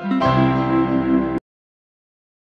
thank you